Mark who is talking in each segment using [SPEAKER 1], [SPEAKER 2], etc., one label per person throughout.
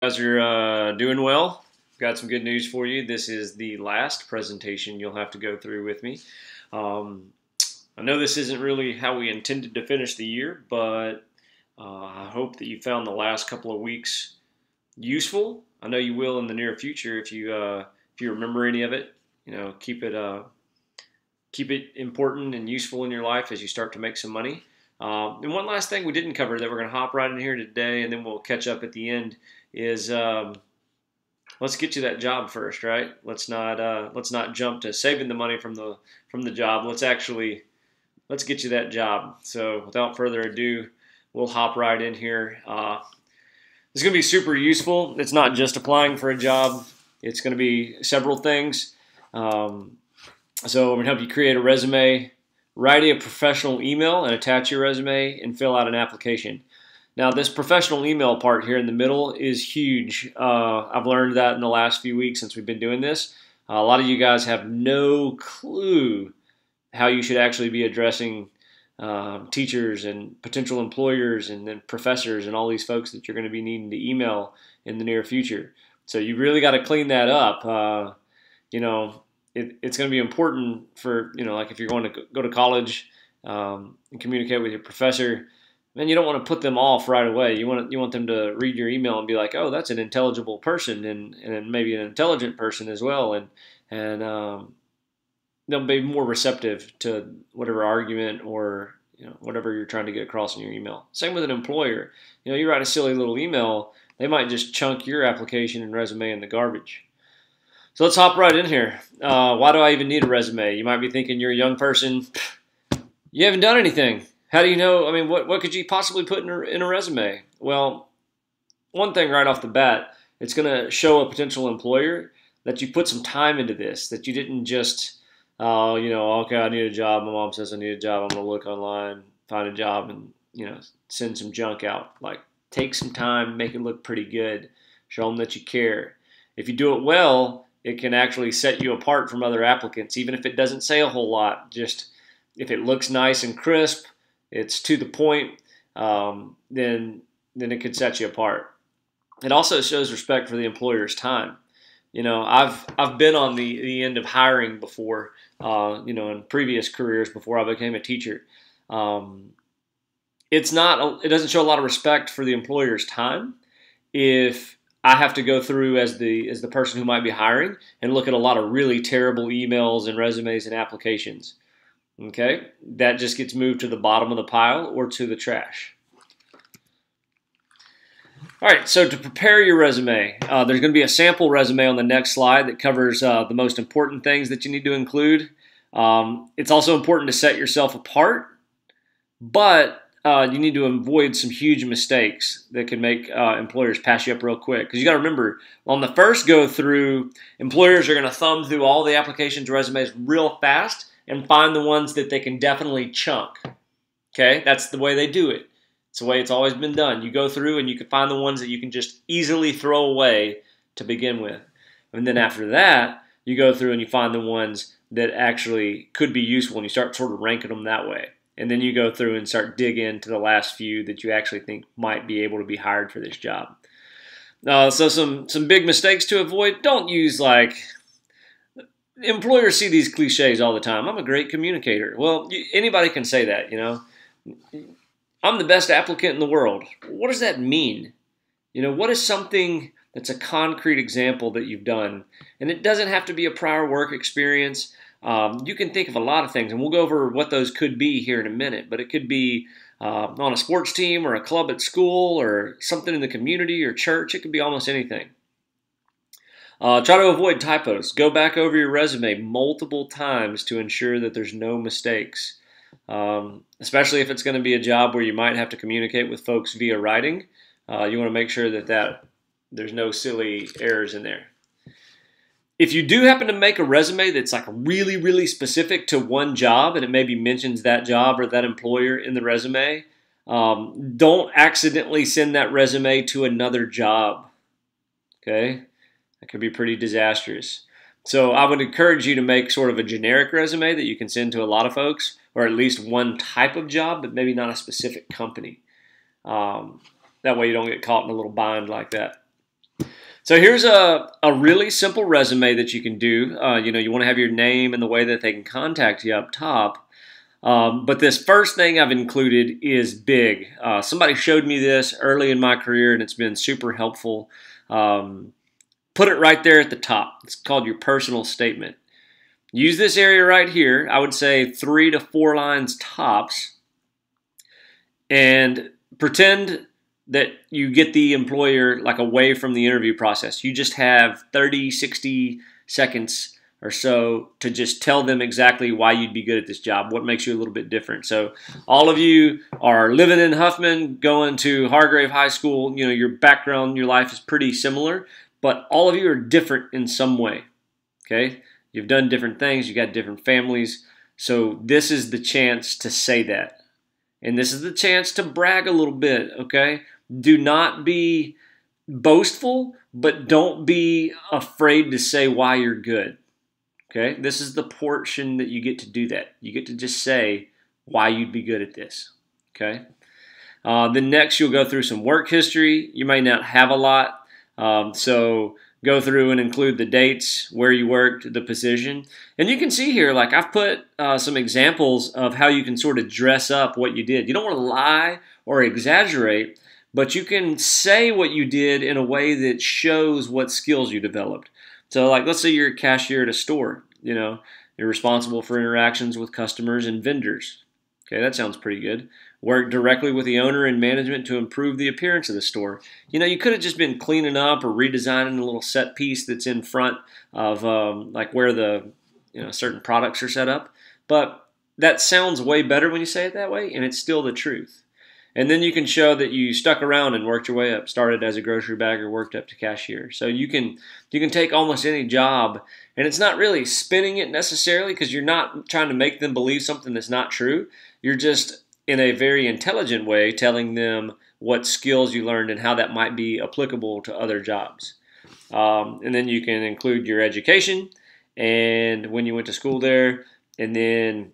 [SPEAKER 1] guys are uh, doing well. Got some good news for you. This is the last presentation you'll have to go through with me. Um, I know this isn't really how we intended to finish the year, but uh, I hope that you found the last couple of weeks useful. I know you will in the near future if you uh, if you remember any of it. You know, keep it uh, keep it important and useful in your life as you start to make some money. Um, and one last thing we didn't cover that we're going to hop right in here today, and then we'll catch up at the end is um, let's get you that job first, right? Let's not uh, let's not jump to saving the money from the from the job. Let's actually let's get you that job. So without further ado, we'll hop right in here. Uh, it's going to be super useful. It's not just applying for a job. It's going to be several things. Um, so I'm going to help you create a resume, write a professional email, and attach your resume, and fill out an application. Now, this professional email part here in the middle is huge. Uh, I've learned that in the last few weeks since we've been doing this. Uh, a lot of you guys have no clue how you should actually be addressing uh, teachers and potential employers and then professors and all these folks that you're going to be needing to email in the near future. So you really got to clean that up. Uh, you know, it, it's going to be important for, you know, like if you're going to go to college um, and communicate with your professor, man, you don't want to put them off right away. You want you want them to read your email and be like, oh, that's an intelligible person, and and maybe an intelligent person as well, and and um, they'll be more receptive to whatever argument or you know whatever you're trying to get across in your email. Same with an employer. You know, you write a silly little email, they might just chunk your application and resume in the garbage. So let's hop right in here. Uh, why do I even need a resume? You might be thinking you're a young person. You haven't done anything. How do you know? I mean, what, what could you possibly put in a, in a resume? Well, one thing right off the bat, it's going to show a potential employer that you put some time into this, that you didn't just, uh, you know, okay, I need a job. My mom says I need a job. I'm going to look online, find a job, and, you know, send some junk out. Like, take some time, make it look pretty good, show them that you care. If you do it well, it can actually set you apart from other applicants, even if it doesn't say a whole lot. Just if it looks nice and crisp, it's to the point, um, then then it could set you apart. It also shows respect for the employer's time. You know, I've I've been on the, the end of hiring before. Uh, you know, in previous careers before I became a teacher. Um, it's not. It doesn't show a lot of respect for the employer's time if I have to go through as the as the person who might be hiring and look at a lot of really terrible emails and resumes and applications. Okay, that just gets moved to the bottom of the pile or to the trash. All right, so to prepare your resume, uh, there's going to be a sample resume on the next slide that covers uh, the most important things that you need to include. Um, it's also important to set yourself apart, but uh, you need to avoid some huge mistakes that can make uh, employers pass you up real quick. Because you got to remember, on the first go through, employers are going to thumb through all the applications resumes real fast and find the ones that they can definitely chunk. Okay, that's the way they do it. It's the way it's always been done. You go through and you can find the ones that you can just easily throw away to begin with. And then after that, you go through and you find the ones that actually could be useful and you start sort of ranking them that way. And then you go through and start digging into the last few that you actually think might be able to be hired for this job. Uh, so some some big mistakes to avoid. Don't use like employers see these cliches all the time. I'm a great communicator. Well, anybody can say that, you know. I'm the best applicant in the world. What does that mean? You know, what is something that's a concrete example that you've done? And it doesn't have to be a prior work experience. Um, you can think of a lot of things, and we'll go over what those could be here in a minute. But it could be uh, on a sports team or a club at school or something in the community or church. It could be almost anything. Uh, try to avoid typos. Go back over your resume multiple times to ensure that there's no mistakes. Um, especially if it's going to be a job where you might have to communicate with folks via writing, uh, you want to make sure that, that there's no silly errors in there. If you do happen to make a resume that's like really, really specific to one job and it maybe mentions that job or that employer in the resume, um, don't accidentally send that resume to another job. Okay? That could be pretty disastrous. So I would encourage you to make sort of a generic resume that you can send to a lot of folks, or at least one type of job, but maybe not a specific company. Um, that way you don't get caught in a little bind like that. So here's a, a really simple resume that you can do. Uh, you know, you want to have your name and the way that they can contact you up top. Um, but this first thing I've included is big. Uh, somebody showed me this early in my career, and it's been super helpful. Um, put it right there at the top. It's called your personal statement. Use this area right here. I would say three to four lines tops. And pretend that you get the employer like away from the interview process. You just have 30, 60 seconds or so to just tell them exactly why you'd be good at this job, what makes you a little bit different. So, all of you are living in Huffman, going to Hargrave High School, you know, your background, your life is pretty similar, but all of you are different in some way. Okay? You've done different things, you got different families. So, this is the chance to say that. And this is the chance to brag a little bit, okay? Do not be boastful, but don't be afraid to say why you're good. Okay, this is the portion that you get to do that. You get to just say why you'd be good at this. Okay. Uh, then next, you'll go through some work history. You may not have a lot, um, so go through and include the dates, where you worked, the position, and you can see here, like I've put uh, some examples of how you can sort of dress up what you did. You don't want to lie or exaggerate, but you can say what you did in a way that shows what skills you developed. So, like, let's say you're a cashier at a store. You know, you're responsible for interactions with customers and vendors. Okay, that sounds pretty good. Work directly with the owner and management to improve the appearance of the store. You know, you could have just been cleaning up or redesigning a little set piece that's in front of um, like where the you know certain products are set up. But that sounds way better when you say it that way, and it's still the truth. And then you can show that you stuck around and worked your way up, started as a grocery bagger, worked up to cashier. So you can you can take almost any job and it's not really spinning it necessarily because you're not trying to make them believe something that's not true. You're just in a very intelligent way telling them what skills you learned and how that might be applicable to other jobs. Um, and then you can include your education and when you went to school there, and then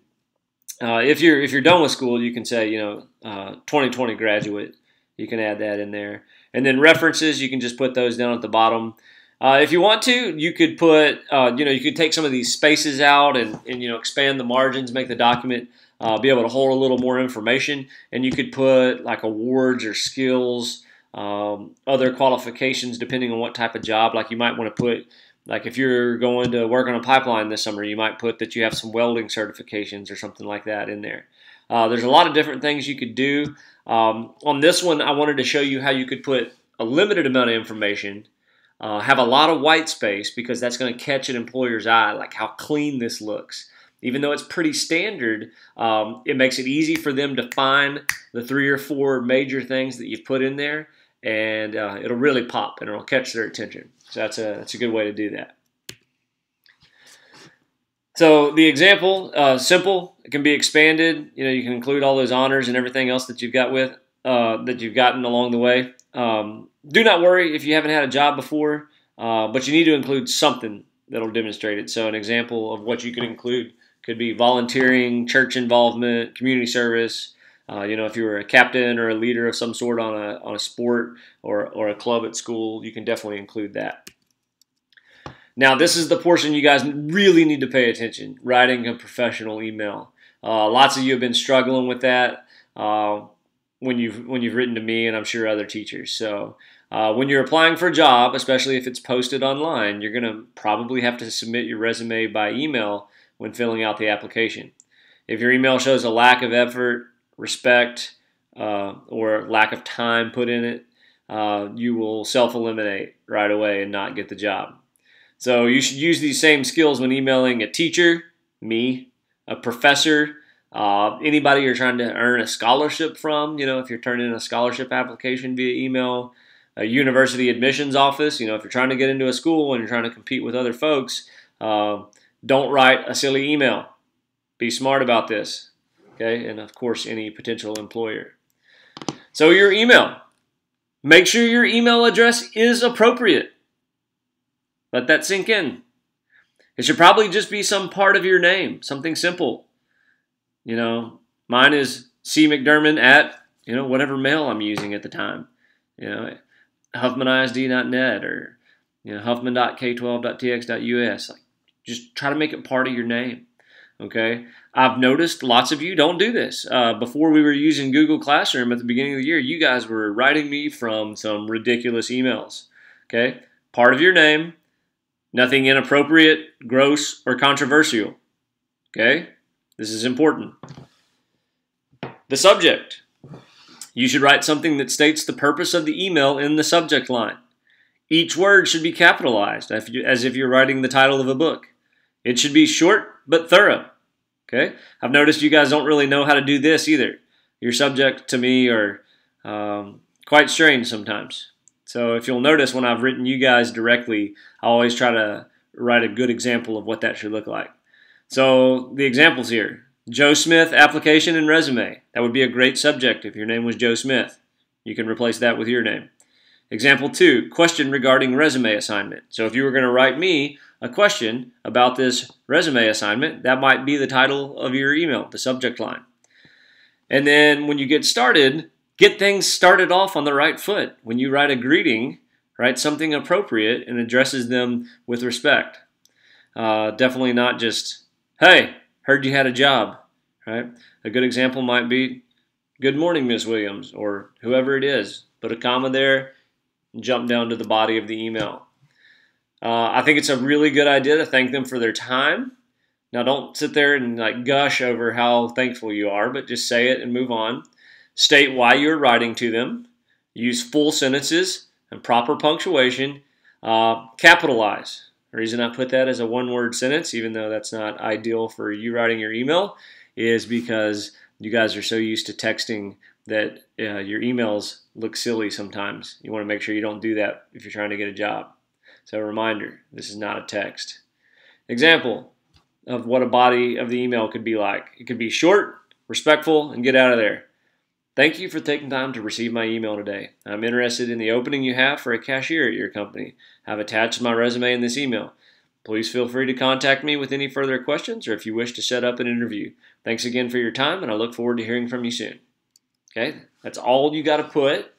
[SPEAKER 1] uh, if you're if you're done with school, you can say you know uh, 2020 graduate. You can add that in there, and then references you can just put those down at the bottom. Uh, if you want to, you could put uh, you know you could take some of these spaces out and and you know expand the margins, make the document uh, be able to hold a little more information, and you could put like awards or skills. Um, other qualifications depending on what type of job. Like you might want to put like if you're going to work on a pipeline this summer, you might put that you have some welding certifications or something like that in there. Uh, there's a lot of different things you could do. Um, on this one, I wanted to show you how you could put a limited amount of information, uh, have a lot of white space because that's going to catch an employer's eye, like how clean this looks. Even though it's pretty standard, um, it makes it easy for them to find the three or four major things that you've put in there, and uh, it'll really pop and it'll catch their attention. So that's a that's a good way to do that. So the example, uh, simple, it can be expanded. You know, you can include all those honors and everything else that you've got with uh, that you've gotten along the way. Um, do not worry if you haven't had a job before, uh, but you need to include something that'll demonstrate it. So an example of what you can include could be volunteering, church involvement, community service. Uh, you know, if you were a captain or a leader of some sort on a on a sport or or a club at school, you can definitely include that. Now, this is the portion you guys really need to pay attention writing a professional email. Uh, lots of you have been struggling with that uh, when, you've, when you've written to me, and I'm sure other teachers. So, uh, when you're applying for a job, especially if it's posted online, you're going to probably have to submit your resume by email when filling out the application. If your email shows a lack of effort, respect, uh, or lack of time put in it, uh, you will self eliminate right away and not get the job. So you should use these same skills when emailing a teacher, me, a professor, uh, anybody you're trying to earn a scholarship from. You know, if you're turning in a scholarship application via email, a university admissions office. You know, if you're trying to get into a school and you're trying to compete with other folks, uh, don't write a silly email. Be smart about this. Okay, and of course, any potential employer. So your email. Make sure your email address is appropriate. Let that sink in. It should probably just be some part of your name, something simple. You know, mine is C McDermand at, you know, whatever mail I'm using at the time. You know, HuffmanISD.net or you know, huffman.k12.tx.us. Like, just try to make it part of your name. Okay. I've noticed lots of you don't do this. Uh, before we were using Google Classroom at the beginning of the year, you guys were writing me from some ridiculous emails. Okay. Part of your name, nothing inappropriate, gross, or controversial. Okay. This is important. The subject. You should write something that states the purpose of the email in the subject line. Each word should be capitalized as if you're writing the title of a book. It should be short but thorough. Okay? I've noticed you guys don't really know how to do this either. Your subject to me are um, quite strange sometimes. So if you'll notice when I've written you guys directly, I always try to write a good example of what that should look like. So the examples here. Joe Smith, application and resume. That would be a great subject if your name was Joe Smith. You can replace that with your name. Example two, question regarding resume assignment. So if you were going to write me a question about this resume assignment, that might be the title of your email, the subject line. And then when you get started, get things started off on the right foot. When you write a greeting, write something appropriate and addresses them with respect. Uh, definitely not just, hey, heard you had a job, right? A good example might be, good morning, Miss Williams, or whoever it is. Put a comma there, and jump down to the body of the email. Uh, I think it's a really good idea to thank them for their time. Now, don't sit there and like gush over how thankful you are, but just say it and move on. State why you're writing to them. Use full sentences and proper punctuation. Uh, capitalize. The reason I put that as a one word sentence, even though that's not ideal for you writing your email, is because you guys are so used to texting that uh, your emails look silly sometimes. You want to make sure you don't do that if you're trying to get a job. So, a reminder this is not a text. Example of what a body of the email could be like it could be short, respectful, and get out of there. Thank you for taking time to receive my email today. I'm interested in the opening you have for a cashier at your company. I've attached my resume in this email. Please feel free to contact me with any further questions or if you wish to set up an interview. Thanks again for your time, and I look forward to hearing from you soon. Okay, that's all you got to put.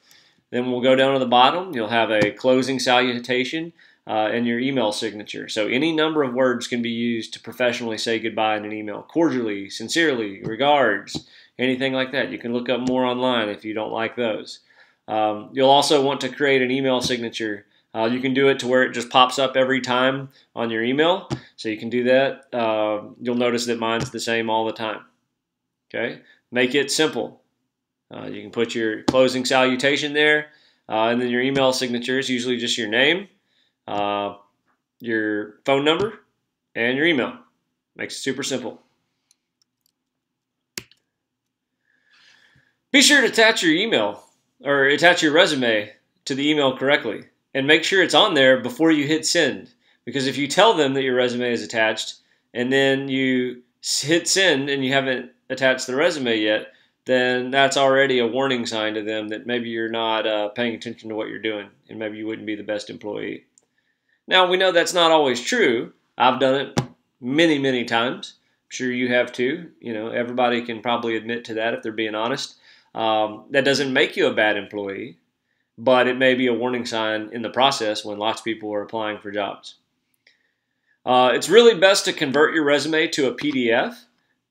[SPEAKER 1] Then we'll go down to the bottom. You'll have a closing salutation uh, and your email signature. So any number of words can be used to professionally say goodbye in an email. Cordially, sincerely, regards, anything like that. You can look up more online if you don't like those. Um, you'll also want to create an email signature. Uh, you can do it to where it just pops up every time on your email. So you can do that. Uh, you'll notice that mine's the same all the time. Okay, make it simple. Uh, you can put your closing salutation there, uh, and then your email signature is usually just your name uh, your phone number, and your email. Makes it super simple. Be sure to attach your email or attach your resume to the email correctly and make sure it's on there before you hit send. Because if you tell them that your resume is attached and then you hit send and you haven't attached the resume yet, then that's already a warning sign to them that maybe you're not uh, paying attention to what you're doing and maybe you wouldn't be the best employee. Now, we know that's not always true. I've done it many, many times. I'm sure you have too. You know, everybody can probably admit to that if they're being honest. Um, that doesn't make you a bad employee, but it may be a warning sign in the process when lots of people are applying for jobs. Uh, it's really best to convert your resume to a PDF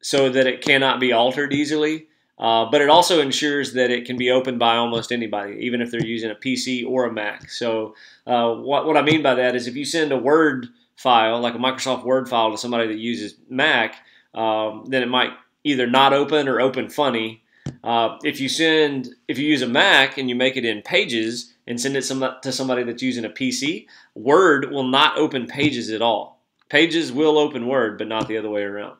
[SPEAKER 1] so that it cannot be altered easily. Uh, but it also ensures that it can be opened by almost anybody, even if they're using a PC or a Mac. So, uh, what, what I mean by that is if you send a Word file, like a Microsoft Word file, to somebody that uses Mac, um, then it might either not open or open funny. Uh, if you send, if you use a Mac and you make it in Pages and send it some, to somebody that's using a PC, Word will not open Pages at all. Pages will open Word, but not the other way around.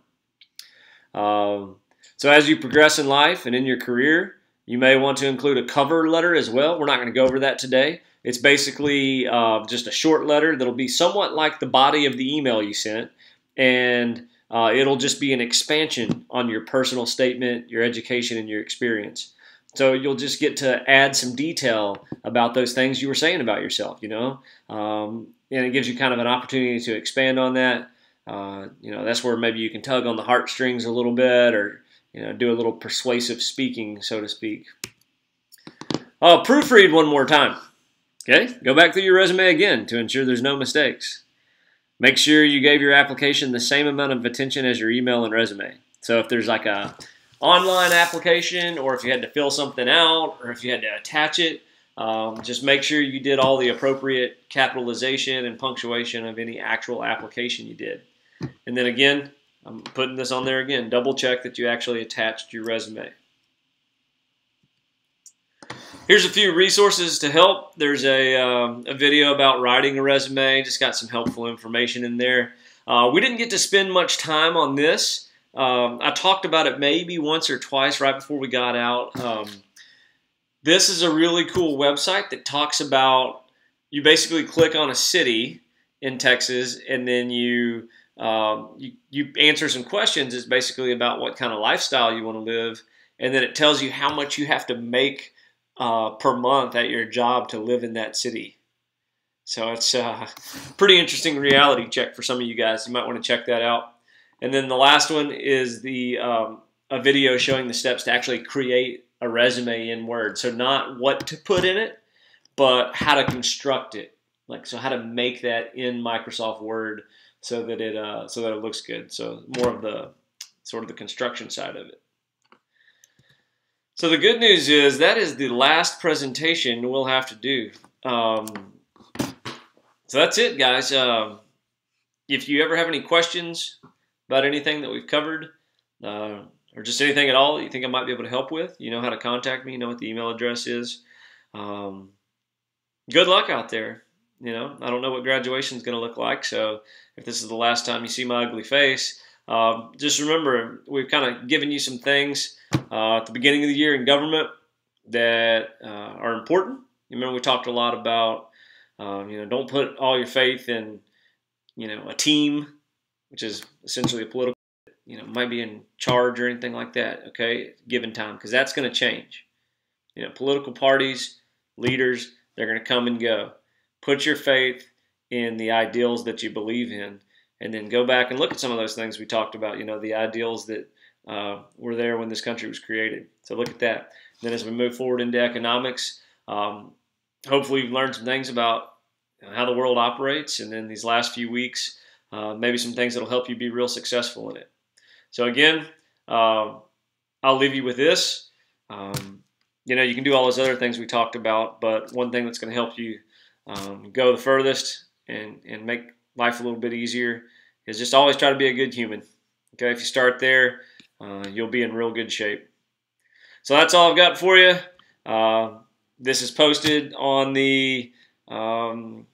[SPEAKER 1] Um, so as you progress in life and in your career, you may want to include a cover letter as well. We're not going to go over that today. It's basically uh, just a short letter that'll be somewhat like the body of the email you sent, and uh, it'll just be an expansion on your personal statement, your education, and your experience. So you'll just get to add some detail about those things you were saying about yourself, you know, um, and it gives you kind of an opportunity to expand on that. Uh, you know, that's where maybe you can tug on the heartstrings a little bit, or you know, do a little persuasive speaking, so to speak. Uh, proofread one more time. Okay, go back through your resume again to ensure there's no mistakes. Make sure you gave your application the same amount of attention as your email and resume. So if there's like a online application or if you had to fill something out or if you had to attach it, um, just make sure you did all the appropriate capitalization and punctuation of any actual application you did. And then again, I'm putting this on there again, double check that you actually attached your resume. Here's a few resources to help. There's a, um, a video about writing a resume. Just got some helpful information in there. Uh, we didn't get to spend much time on this. Um, I talked about it maybe once or twice right before we got out. Um, this is a really cool website that talks about you basically click on a city in Texas and then you, um, you, you answer some questions. It's basically about what kind of lifestyle you want to live. And then it tells you how much you have to make uh, per month at your job to live in that city. So it's a uh, pretty interesting reality check for some of you guys. You might want to check that out. And then the last one is the um, a video showing the steps to actually create a resume in Word. So not what to put in it, but how to construct it. Like so, how to make that in Microsoft Word so that it uh, so that it looks good. So more of the sort of the construction side of it. So the good news is that is the last presentation we'll have to do. Um, so that's it, guys. Um, if you ever have any questions about anything that we've covered, uh, or just anything at all that you think I might be able to help with, you know how to contact me. You know what the email address is. Um, good luck out there. You know, I don't know what graduation is going to look like. So if this is the last time you see my ugly face, uh, just remember we've kind of given you some things uh, at the beginning of the year in government that uh, are important. You remember we talked a lot about, um, you know, don't put all your faith in, you know, a team, which is essentially a political, you know, might be in charge or anything like that. Okay, given time, because that's going to change. You know, political parties, leaders, they're going to come and go. Put your faith in the ideals that you believe in, and then go back and look at some of those things we talked about. You know, the ideals that uh, were there when this country was created. So look at that. Then as we move forward into economics, um, hopefully you've learned some things about how the world operates, and then these last few weeks, uh, maybe some things that'll help you be real successful in it. So again, uh, I'll leave you with this. Um, you know, you can do all those other things we talked about, but one thing that's going to help you um, go the furthest and, and make life a little bit easier is just always try to be a good human. Okay, if you start there, uh, you'll be in real good shape. So that's all I've got for you. Uh, this is posted on the um,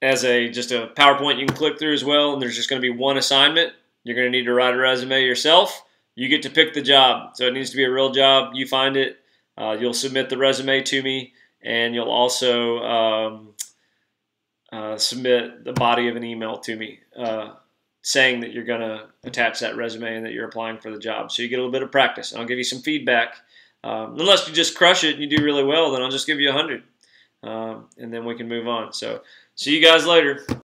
[SPEAKER 1] as a just a PowerPoint you can click through as well. And there's just going to be one assignment. You're going to need to write a resume yourself. You get to pick the job, so it needs to be a real job. You find it. Uh, you'll submit the resume to me, and you'll also um, uh, submit the body of an email to me. Uh, saying that you're going to attach that resume and that you're applying for the job. So you get a little bit of practice. I'll give you some feedback. Um, unless you just crush it and you do really well, then I'll just give you a 100. Um, and then we can move on. So see you guys later.